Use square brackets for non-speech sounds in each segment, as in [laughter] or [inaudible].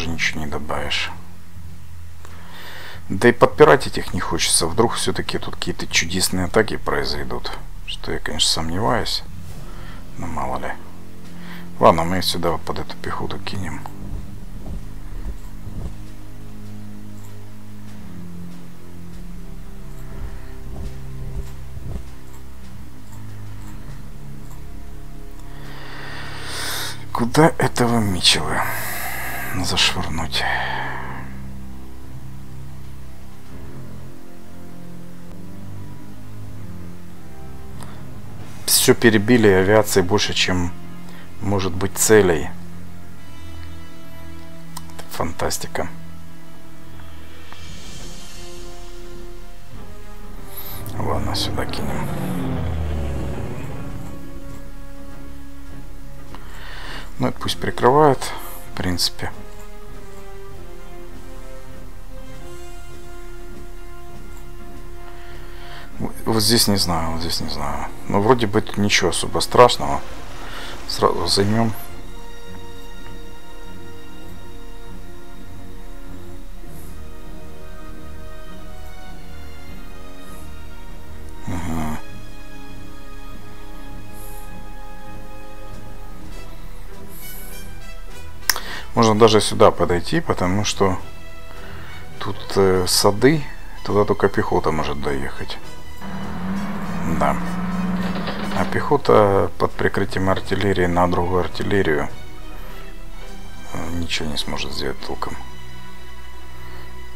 Тоже ничего не добавишь. Да и подпирать этих не хочется. Вдруг все-таки тут какие-то чудесные атаки произойдут. Что я, конечно, сомневаюсь. Но мало ли. Ладно, мы сюда вот под эту пехоту кинем. Куда этого Мичела зашвырнуть? Все перебили авиации больше, чем может быть целей. Фантастика. Ладно, сюда кинем. Ну, это пусть прикрывает, в принципе. Вот здесь не знаю, вот здесь не знаю. Но вроде бы тут ничего особо страшного. Сразу займем. Можно даже сюда подойти, потому что тут э, сады, туда только пехота может доехать. Да. А пехота под прикрытием артиллерии на другую артиллерию э, ничего не сможет сделать толком.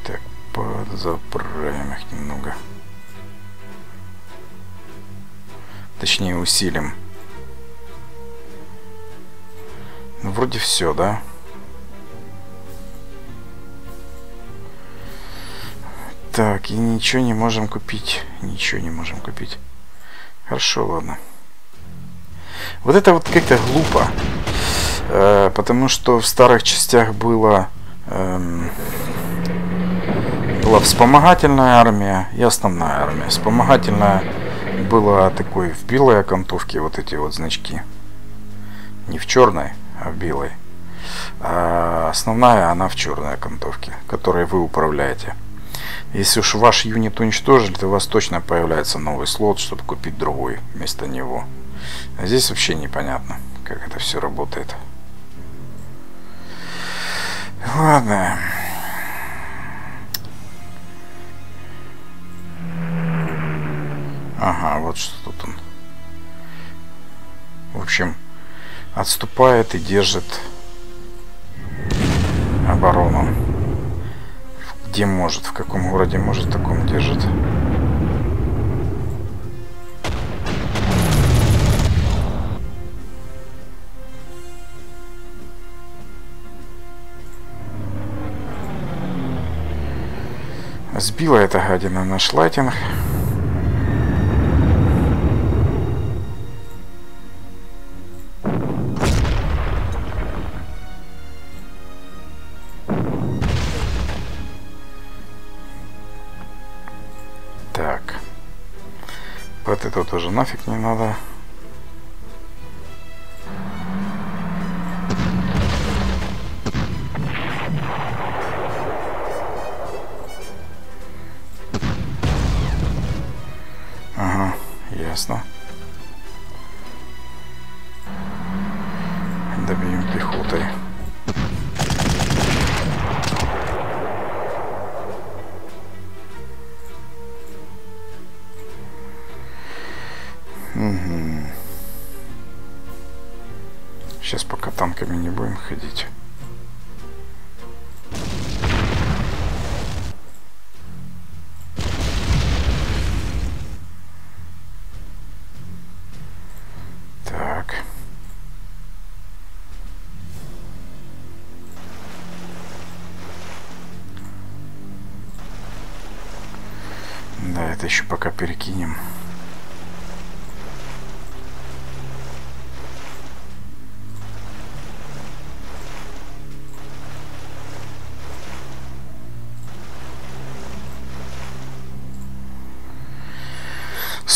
Так, подзаправим их немного. Точнее, усилим. Ну, вроде все, да? Так, и ничего не можем купить. Ничего не можем купить. Хорошо, ладно. Вот это вот как-то глупо. Э, потому что в старых частях было... Э, была вспомогательная армия и основная армия. Вспомогательная была такой в белой окантовке вот эти вот значки. Не в черной, а в белой. А основная она в черной окантовке, которой вы управляете. Если уж ваш юнит уничтожили, то у вас точно появляется новый слот, чтобы купить другой вместо него. А здесь вообще непонятно, как это все работает. Ладно. Ага, вот что тут он. В общем, отступает и держит оборону. Где может, в каком городе может, таком держит. Сбила эта гадина наш лайтинг. Это тоже нафиг не надо.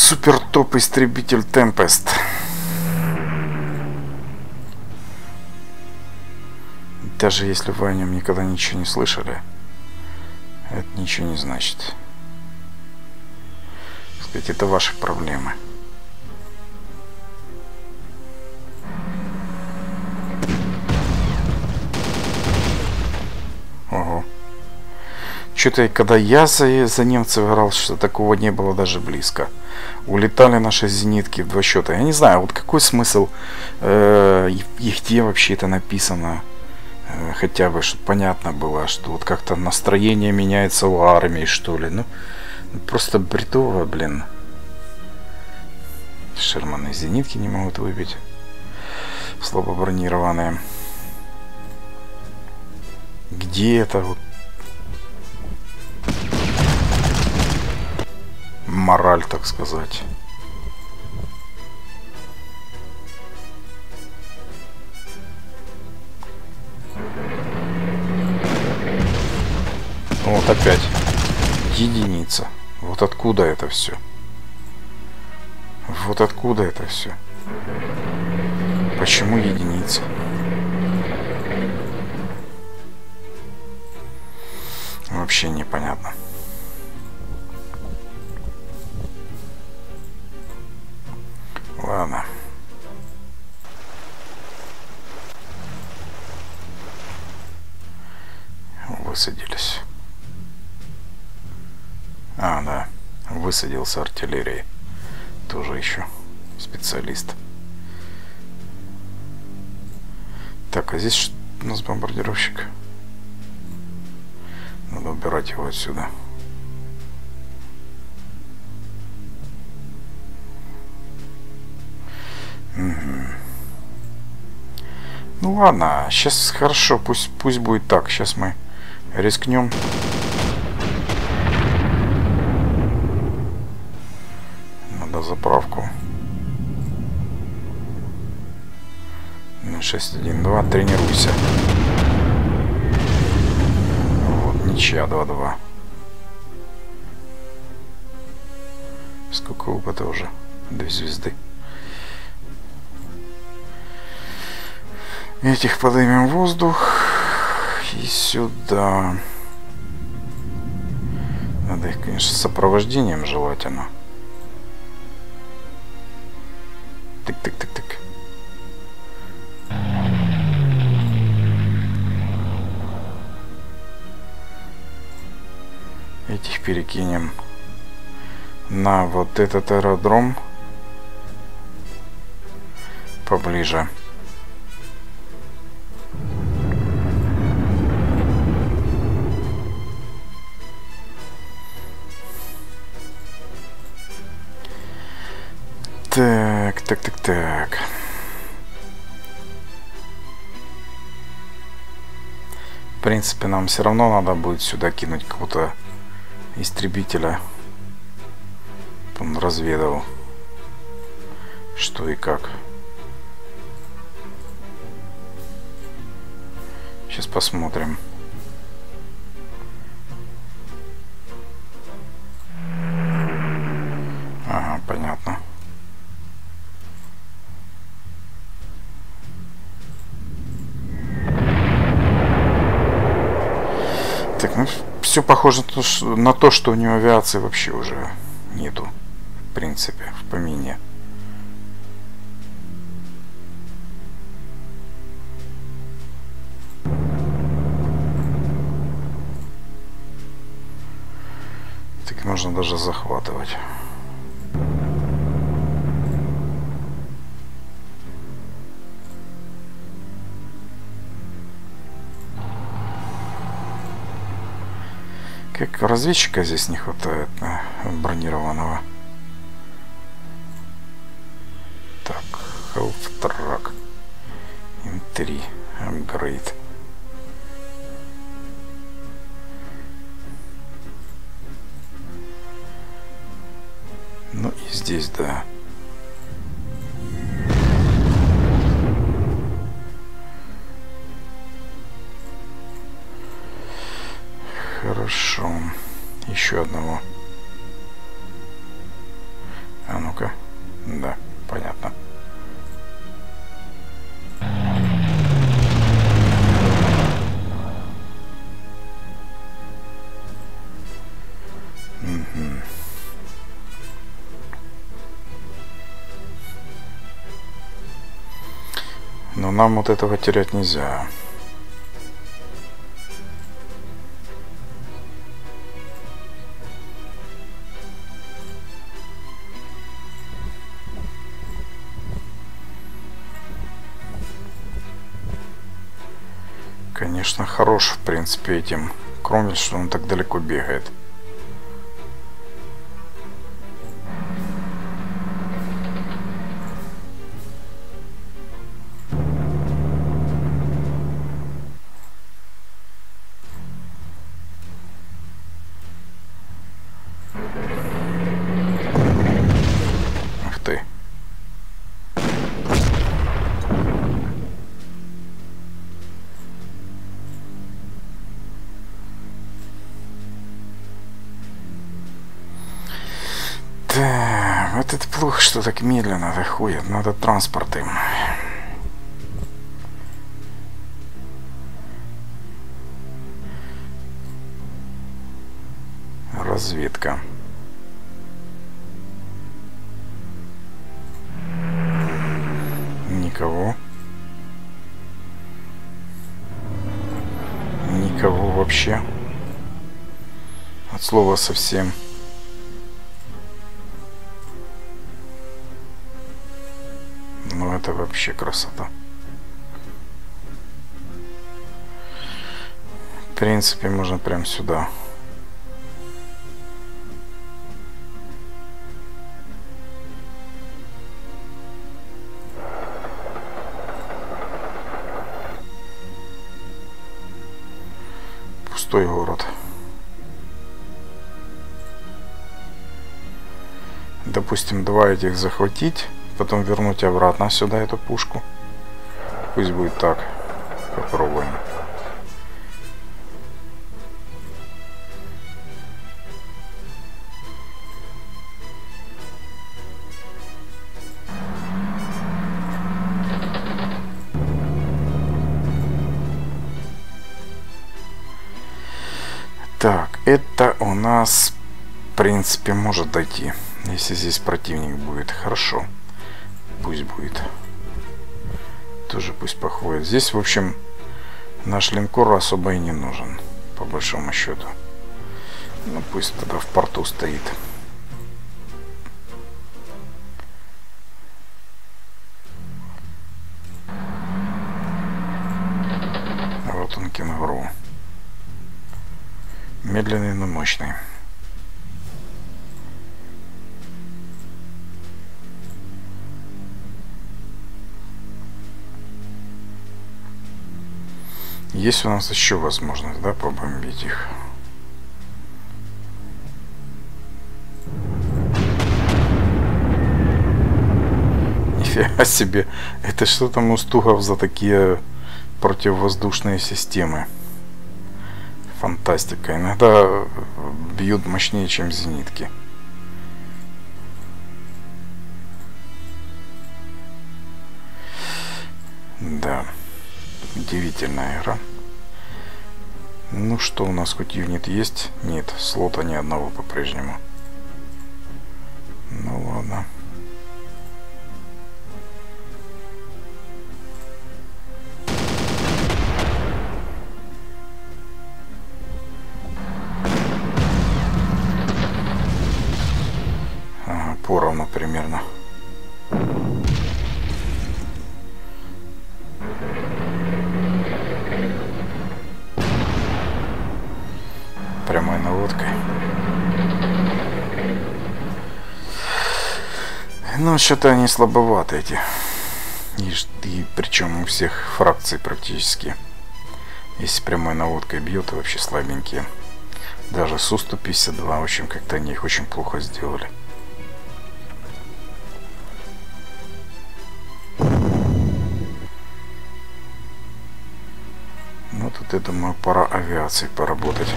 Супер топ истребитель Темпест. Даже если вы о нем никогда ничего не слышали, это ничего не значит. Сказать, это ваши проблемы. Ого. Что-то, когда я за, за немцев играл, что такого не было даже близко. Улетали наши зенитки в два счета. Я не знаю, вот какой смысл э, и где вообще это написано. Э, хотя бы, чтобы понятно было, что вот как-то настроение меняется у армии, что ли. Ну, просто бредово, блин. Шерманы зенитки не могут выбить. Слабо бронированные. Где это вот мораль, так сказать. Вот опять единица. Вот откуда это все? Вот откуда это все? Почему единица? Вообще непонятно. Высадился артиллерией. Тоже еще специалист. Так, а здесь у нас бомбардировщик. Надо убирать его отсюда. Ну ладно, сейчас хорошо, пусть, пусть будет так. Сейчас мы рискнем. 6-1-2, тренируйся. Вот, ничья 2-2. Сколько опыта уже? Две звезды. Этих поднимем воздух. И сюда. Надо их, конечно, с сопровождением желательно. Тык-тык-тык-тык. Перекинем на вот этот аэродром поближе. Так, так, так, так. В принципе, нам все равно надо будет сюда кинуть какого-то истребителя. Он разведал, что и как. Сейчас посмотрим. Похоже на то, что у него авиации вообще уже нету, в принципе, в помине. Так можно даже захватывать. Как разведчика здесь не хватает бронированного. Так, Health Track. М3. Апгрейд. Ну и здесь, да. Хорошо. Еще одного. А ну-ка. Да, понятно. Но нам вот этого терять нельзя. Принципе, этим Кромвель, что он так далеко бегает. Что так медленно доходит? Надо транспорт им. Разведка. Никого. Никого вообще. От слова совсем. Вообще красота. В принципе, можно прям сюда. Пустой город. Допустим, два этих захватить потом вернуть обратно сюда эту пушку. Пусть будет так. Попробуем. Так, это у нас, в принципе, может дойти, если здесь противник будет. Хорошо пусть будет. Тоже пусть походит. Здесь, в общем, наш линкор особо и не нужен, по большому счету. Ну, пусть тогда в порту стоит. Вот он, кенгуру. Медленный, но мощный. Есть у нас еще возможность, да, побомбить их. [laughs] Нифига себе. Это что там у Стугов за такие противовоздушные системы? Фантастика. Иногда бьют мощнее, чем зенитки. Да. Удивительная игра. Ну что у нас, хоть юнит есть? Нет, слота ни одного по-прежнему. Ну ладно. Что-то они слабоваты эти. И, и причем у всех фракций практически. Если прямой наводкой бьет, вообще слабенькие. Даже Су-152, в общем, как-то они их очень плохо сделали. Ну, тут, я думаю, пора авиации поработать.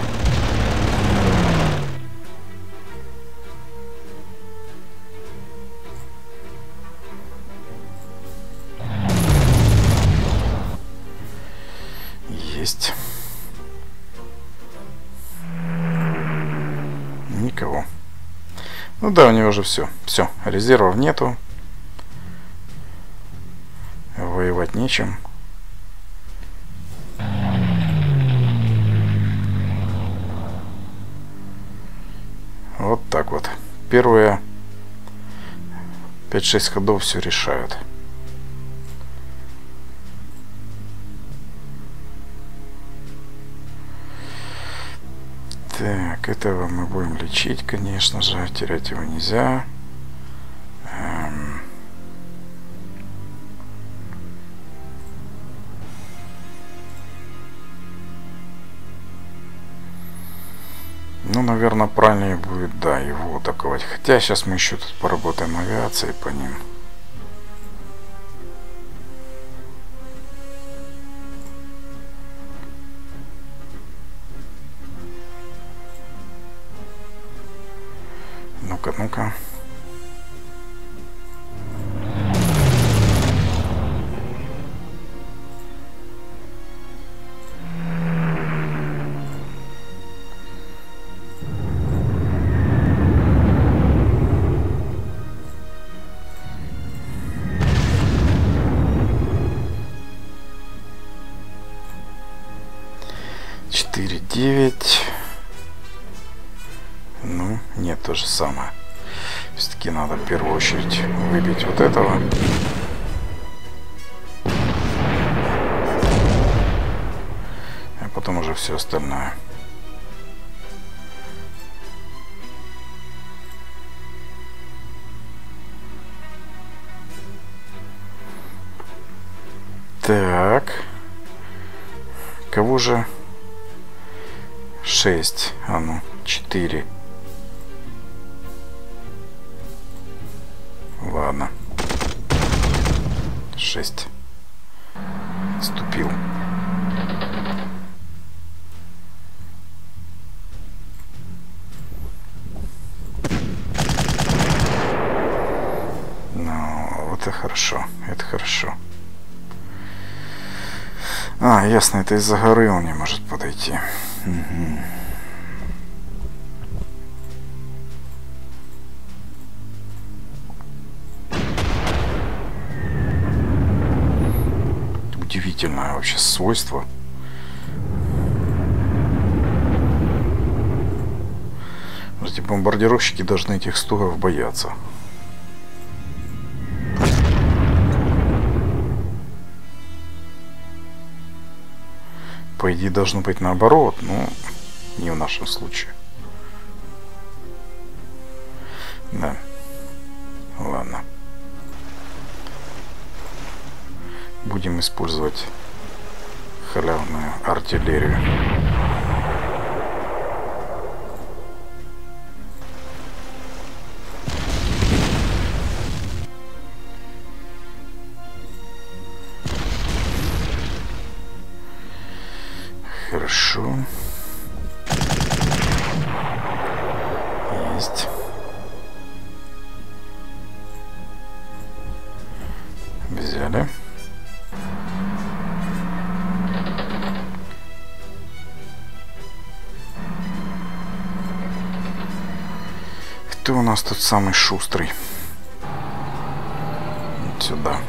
да, у него же все. Все, резервов нету. Воевать нечем. Вот так вот. Первые 5-6 ходов все решают. Так, этого мы будем лечить, конечно же. Терять его нельзя. Эм... Ну, наверное, правильнее будет, да, его атаковать. Хотя сейчас мы еще тут поработаем авиацией по ним. Ну-ка, Так. Кого же? Шесть. А ну, четыре. Ладно. Шесть. Ступил. Ясно, это из-за горы он не может подойти. Угу. Удивительное вообще свойство. Эти бомбардировщики должны этих стугов бояться. По идее должно быть наоборот, но не в нашем случае. Да. Хорошо. Есть. Взяли. Кто у нас тут самый шустрый? Вот сюда.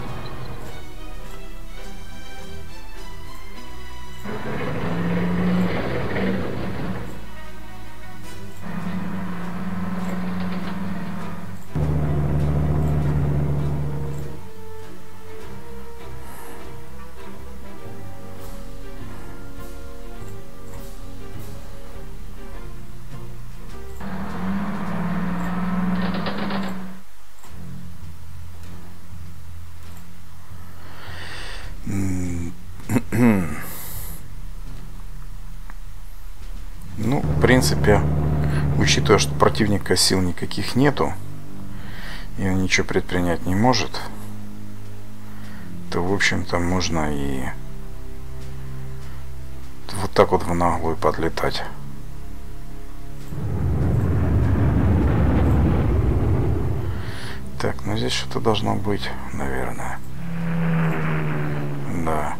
Принципе, учитывая, что противника сил никаких нету, и он ничего предпринять не может, то, в общем-то, можно и вот так вот в наглую подлетать. Так, ну здесь что-то должно быть, наверное. Да.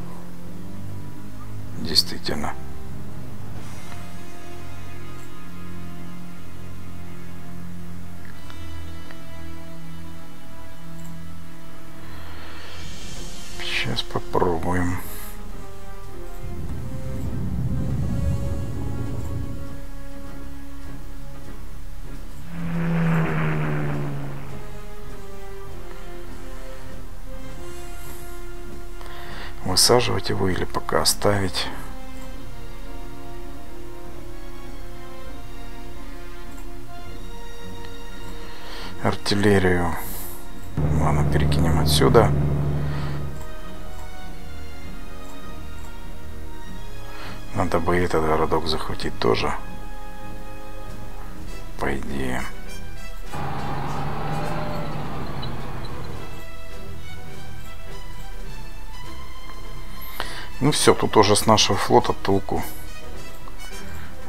Высаживать его или пока оставить. Артиллерию. Ладно, перекинем отсюда. Надо бы этот городок захватить тоже. По идее. Ну все, тут уже с нашего флота толку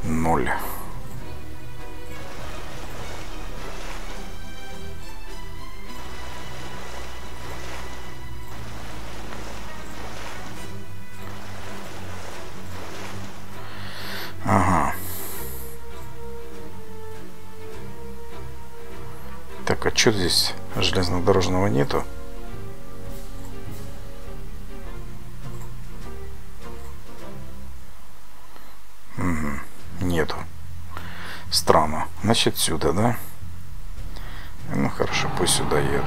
ноль. Ага. Так, а что здесь железнодорожного нету? Значит, сюда, да? Ну, хорошо, пусть сюда едет.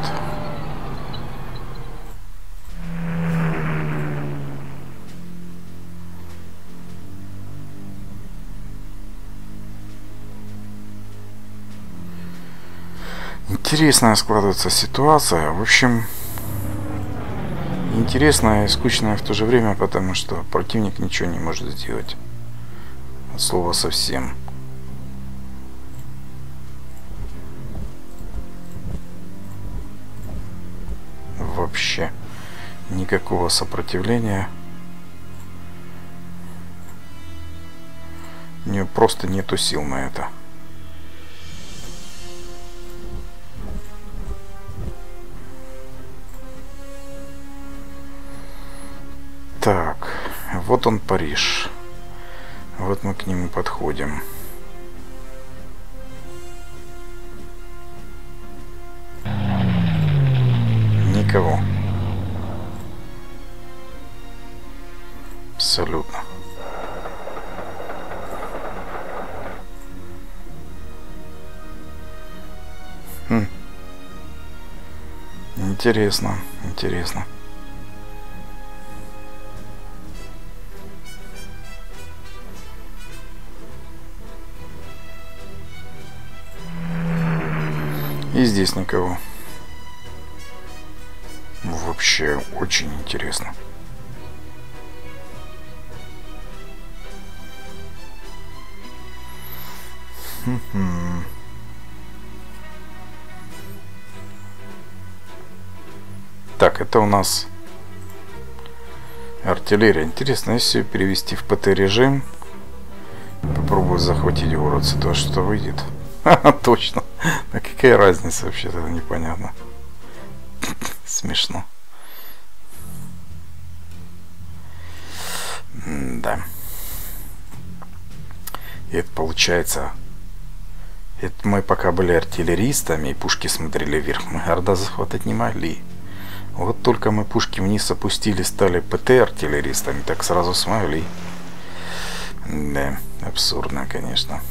Интересная складывается ситуация. В общем, интересная и скучная в то же время, потому что противник ничего не может сделать. От слова совсем. Никакого сопротивления. У нее просто нету сил на это. Так, вот он Париж. Вот мы к нему подходим. Интересно, интересно. И здесь никого вообще очень интересно. Это у нас артиллерия. Интересно, если перевести в ПТ режим, попробую захватить город, то что выйдет. [laughs] Точно. А какая разница вообще-то, непонятно. [laughs] Смешно. Да. И это получается... Это мы пока были артиллеристами и пушки смотрели вверх, мы города захватать не могли. Вот только мы пушки вниз опустили, стали ПТ-артиллеристами, так сразу смогли. Да, абсурдно, конечно.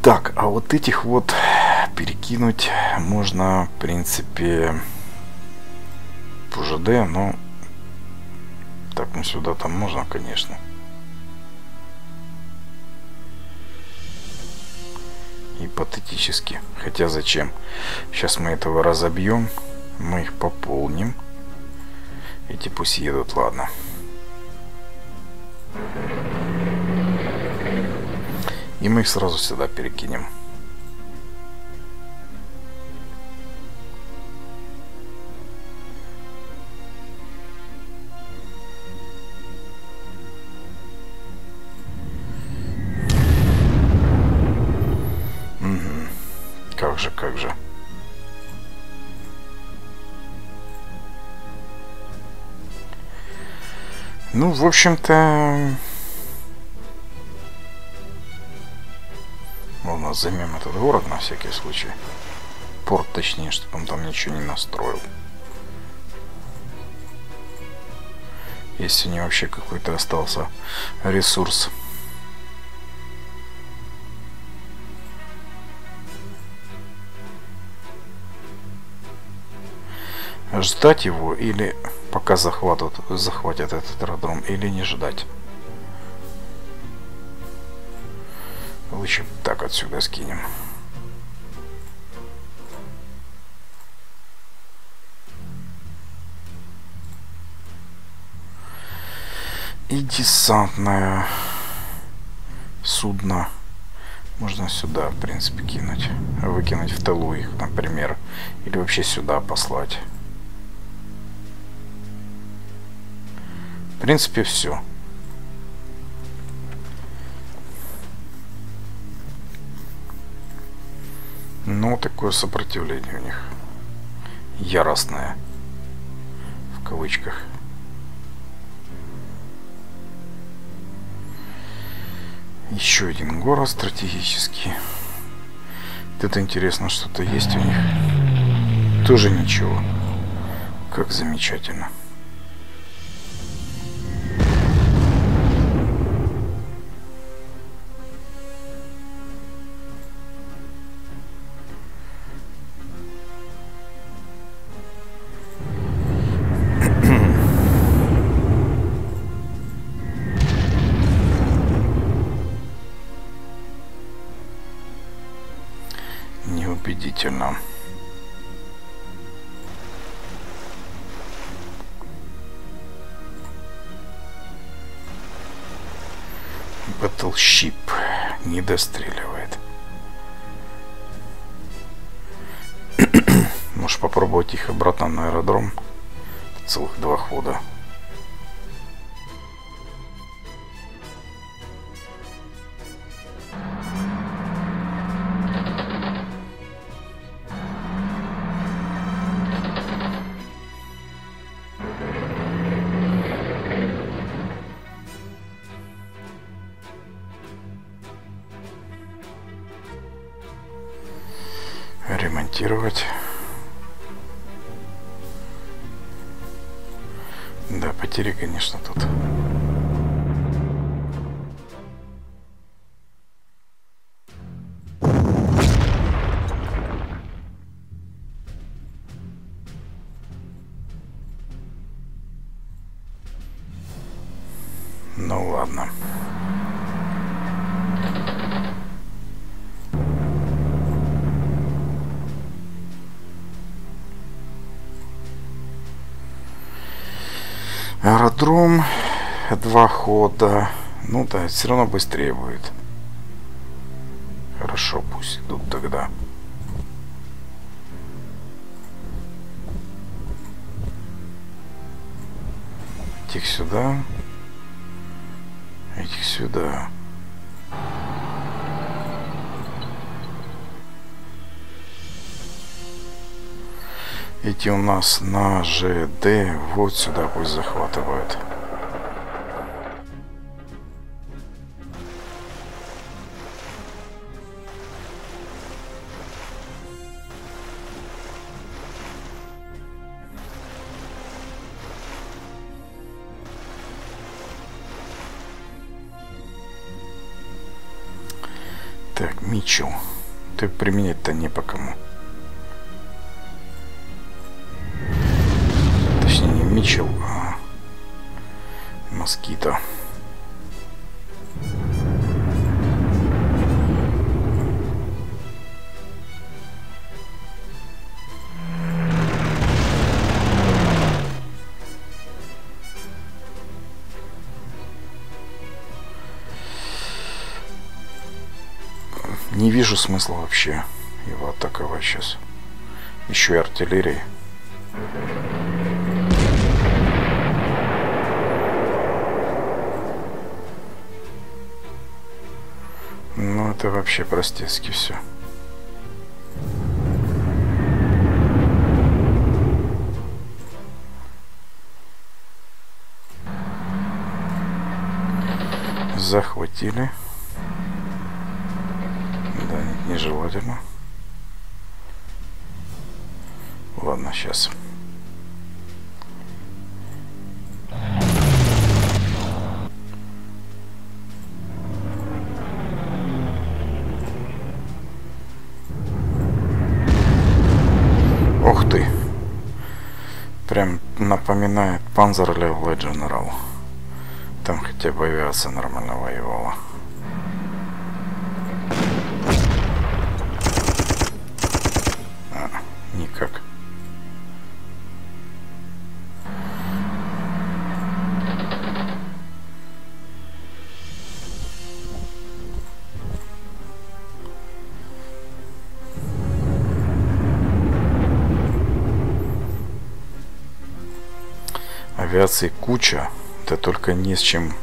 Так, а вот этих вот перекинуть можно, в принципе, по ЖД, но так, ну сюда там можно, конечно. Гипотетически. Хотя зачем? Сейчас мы этого разобьем. Мы их пополним. Эти пусть едут, ладно. И мы их сразу сюда перекинем. в общем-то... Ладно, займем этот город на всякий случай. Порт, точнее, чтобы он там ничего не настроил. Если у него вообще какой-то остался ресурс. Ждать его или пока захватят, захватят этот аэродром, или не ждать. Лучше так отсюда скинем. И десантное судно можно сюда, в принципе, кинуть. Выкинуть в тылу их, например. Или вообще сюда послать. Принципе, все. Ну, такое сопротивление у них. Яростное. В кавычках. Еще один город стратегический. Это интересно, что-то есть у них. Тоже ничего. Как замечательно. Battleship не достреливает. [coughs] Можешь попробовать их обратно на аэродром. Целых два хода. Два хода. Ну да, все равно быстрее будет. Хорошо, пусть идут тогда. Этих сюда. Этих сюда. Эти у нас на ЖД. Вот сюда пусть захватывают. Не вижу смысла вообще его атаковать сейчас. Еще и артиллерии. это вообще простецки все. Захватили. Нежелательно. Ладно, сейчас. прям напоминает Panzer Level General. Там хотя бы авиация нормально воевала. Авиации куча, да только не с чем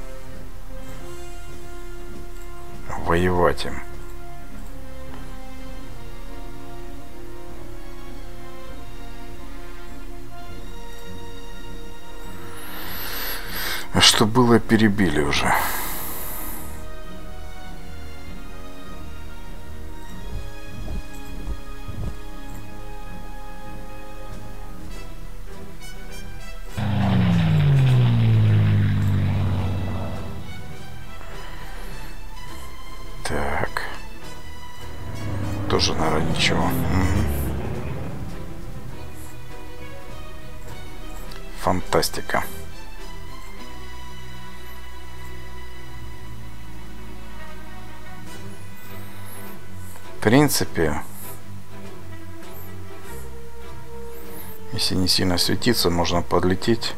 воевать им. А что было, перебили уже. Угу. Фантастика. В принципе, если не сильно светиться, можно подлететь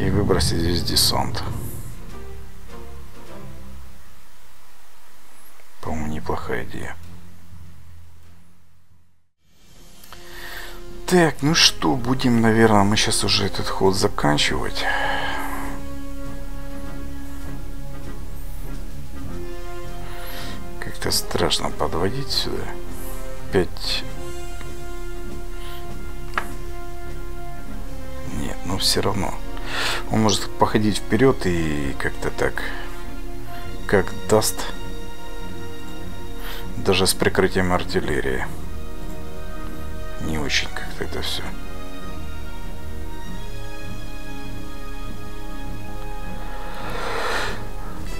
и выбросить здесь десант. Идея. Так, ну что, будем, наверное, мы сейчас уже этот ход заканчивать. Как-то страшно подводить сюда. Пять... Нет, но ну все равно. Он может походить вперед и как-то так, как даст, даже с прикрытием артиллерии. Не очень как-то это все.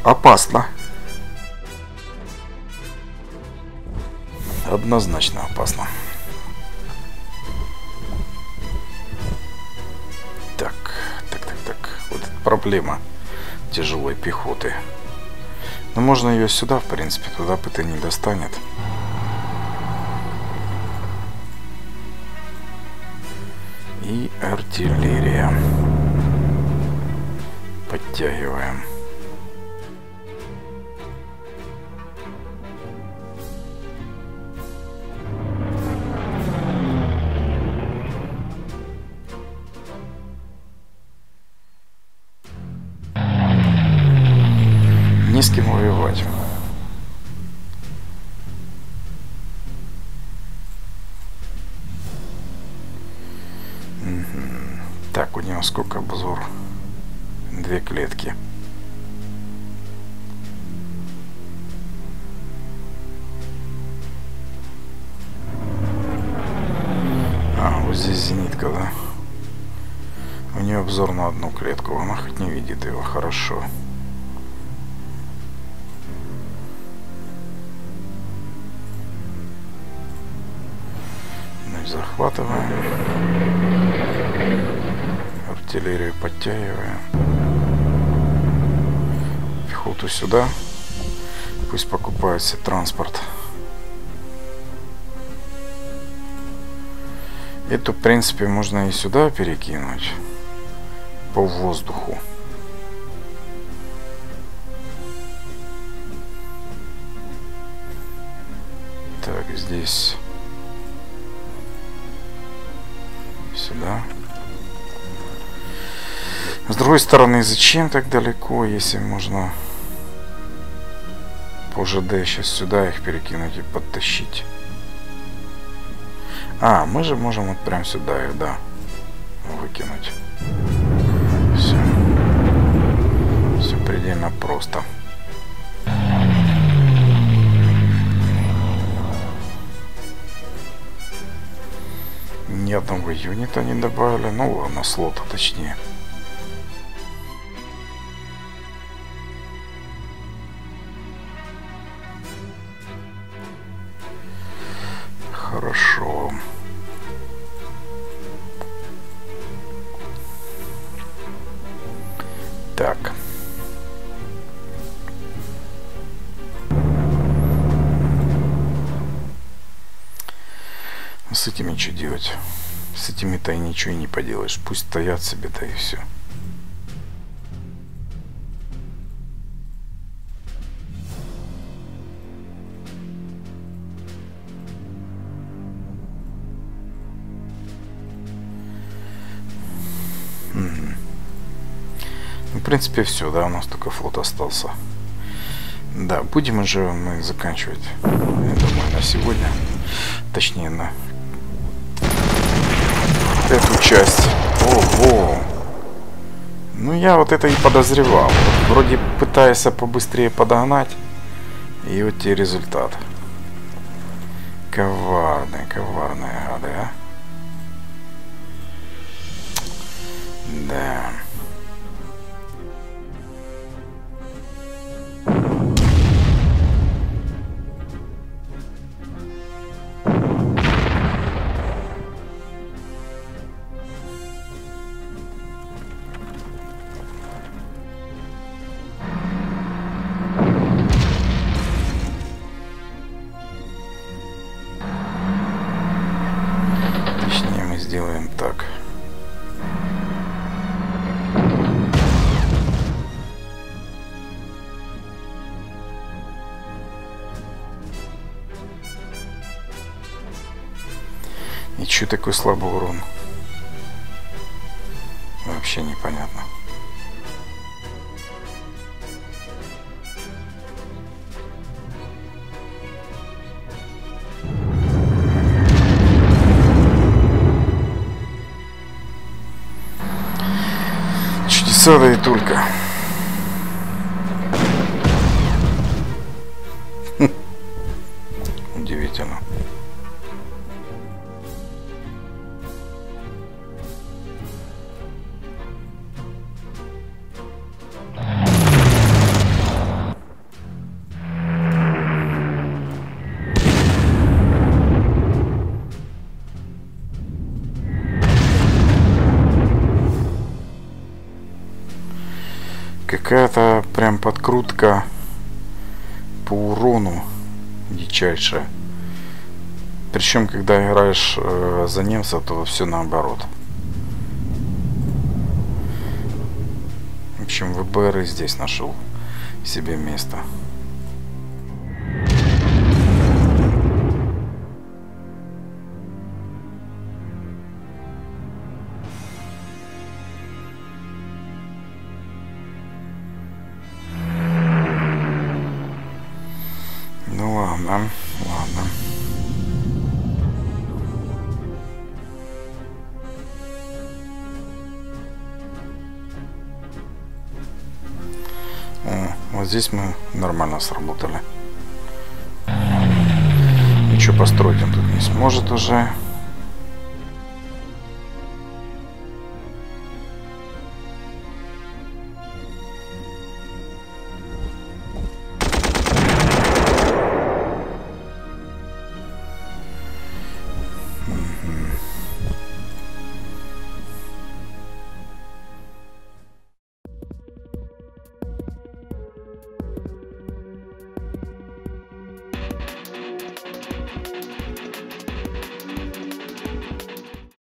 Опасно. Однозначно опасно. проблема тяжелой пехоты. Но можно ее сюда, в принципе, туда ПТ не достанет. И артиллерия. Подтягиваем. Себе транспорт. Эту, в принципе, можно и сюда перекинуть. По воздуху. Так, здесь сюда. С другой стороны, зачем так далеко, если можно по ЖД сейчас сюда их перекинуть и подтащить? А, мы же можем вот прям сюда их, да, выкинуть. Все. Все предельно просто. ни одного юнита не добавили. Ну ладно, слота точнее. Этими-то и ничего не поделаешь. Пусть стоят себе, да и все. Ну, в принципе, все, да, у нас только флот остался. Да, будем уже мы заканчивать, я думаю, на сегодня. Точнее, на эту часть. Ого! Ну, я вот это и подозревал. Вроде пытаясь побыстрее подогнать. И вот те результат. Коварные, коварные гады, а. Да. Че такой слабый урон? Вообще непонятно. Да и только. Подкрутка по урону дичайшая. Причем, когда играешь э, за немца, то все наоборот. В общем, ВБР и здесь нашел себе место. Здесь мы нормально сработали. Ничего построить он тут не сможет уже.